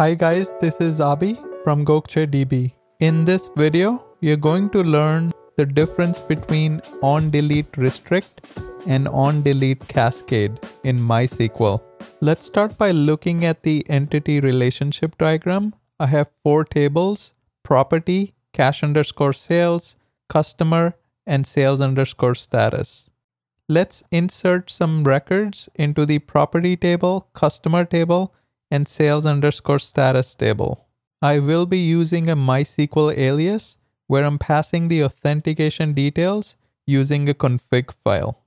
Hi guys, this is Abhi from GokceDB. In this video, you're going to learn the difference between on-delete restrict and on-delete cascade in MySQL. Let's start by looking at the entity relationship diagram. I have four tables, property, cash underscore sales, customer, and sales underscore status. Let's insert some records into the property table, customer table, and sales underscore status table. I will be using a MySQL alias where I'm passing the authentication details using a config file.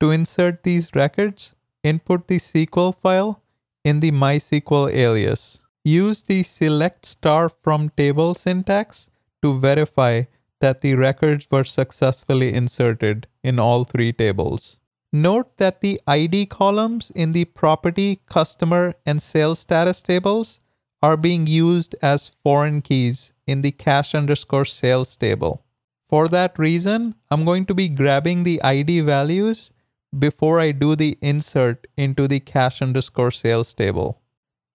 To insert these records, input the SQL file in the MySQL alias. Use the select star from table syntax to verify that the records were successfully inserted in all three tables. Note that the ID columns in the property, customer, and sales status tables are being used as foreign keys in the cash underscore sales table. For that reason, I'm going to be grabbing the ID values before I do the insert into the cash underscore sales table.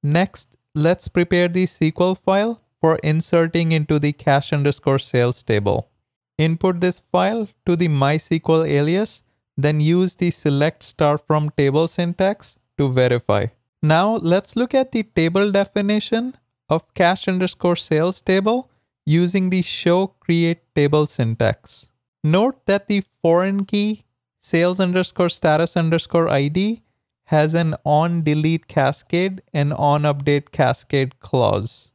Next, let's prepare the SQL file for inserting into the cash underscore sales table. Input this file to the MySQL alias then use the select star from table syntax to verify. Now let's look at the table definition of cash underscore sales table using the show create table syntax. Note that the foreign key sales underscore status underscore ID has an on delete cascade and on update cascade clause.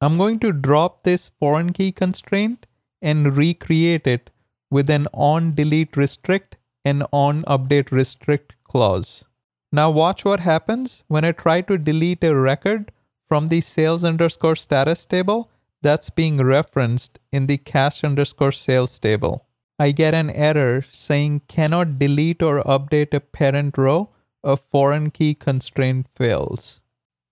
I'm going to drop this foreign key constraint and recreate it with an on delete restrict an on update restrict clause. Now watch what happens when I try to delete a record from the sales underscore status table that's being referenced in the cash underscore sales table. I get an error saying cannot delete or update a parent row, a foreign key constraint fails.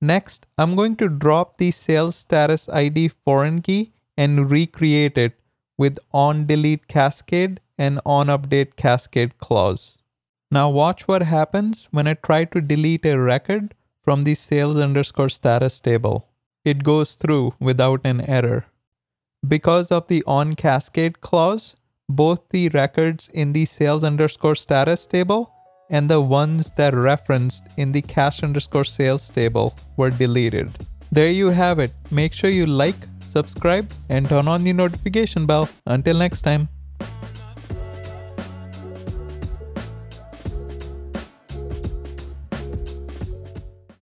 Next, I'm going to drop the sales status ID foreign key and recreate it with on delete cascade an on update cascade clause. Now watch what happens when I try to delete a record from the sales underscore status table. It goes through without an error. Because of the on cascade clause, both the records in the sales underscore status table and the ones that referenced in the cash underscore sales table were deleted. There you have it. Make sure you like, subscribe, and turn on the notification bell. Until next time.